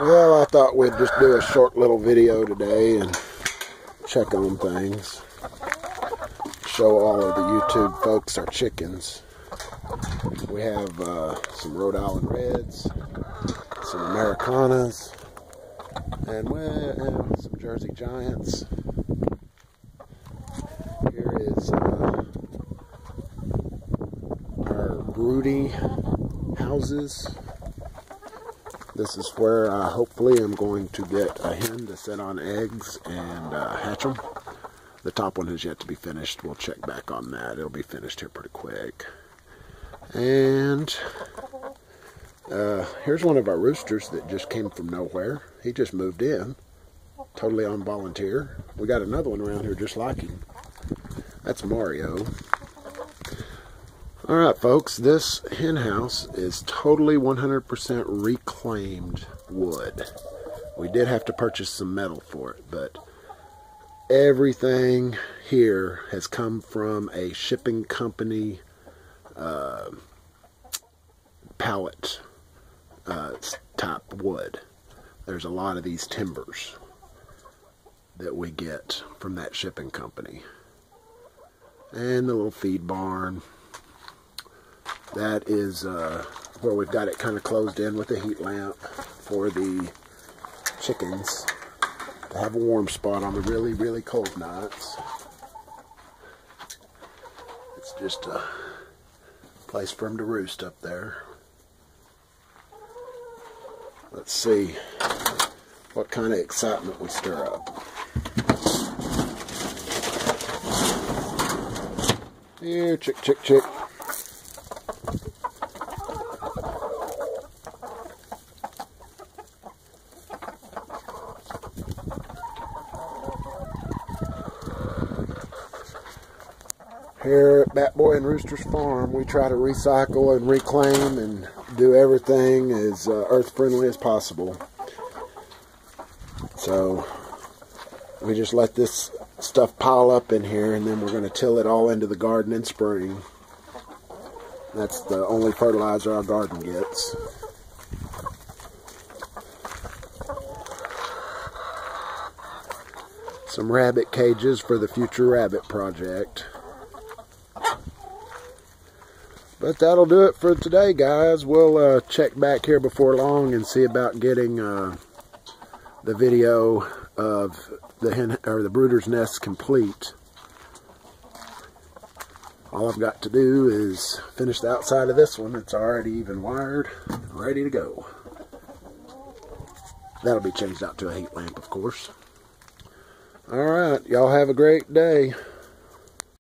Well, I thought we'd just do a short little video today and check on things. Show all of the YouTube folks our chickens. We have uh, some Rhode Island Reds, some Americanas, and well, some Jersey Giants. Here is uh, our broody houses. This is where uh, hopefully I'm going to get a hen to set on eggs and uh, hatch them. The top one has yet to be finished. We'll check back on that. It'll be finished here pretty quick. And uh, here's one of our roosters that just came from nowhere. He just moved in, totally on volunteer. We got another one around here just like him. That's Mario. All right, folks, this hen house is totally 100% reclaimed wood. We did have to purchase some metal for it, but everything here has come from a shipping company uh, pallet uh, type wood. There's a lot of these timbers that we get from that shipping company. And the little feed barn, that is uh, where we've got it kind of closed in with a heat lamp for the chickens to have a warm spot on the really, really cold nights. It's just a place for them to roost up there. Let's see what kind of excitement we stir up. Here, chick, chick, chick. Here at BatBoi and Rooster's Farm, we try to recycle and reclaim and do everything as uh, earth friendly as possible. So we just let this stuff pile up in here and then we're going to till it all into the garden in spring. That's the only fertilizer our garden gets. Some rabbit cages for the future rabbit project. But that'll do it for today, guys. We'll uh, check back here before long and see about getting uh, the video of the hen or the brooder's nest complete. All I've got to do is finish the outside of this one. It's already even wired, ready to go. That'll be changed out to a heat lamp, of course. All right, y'all have a great day.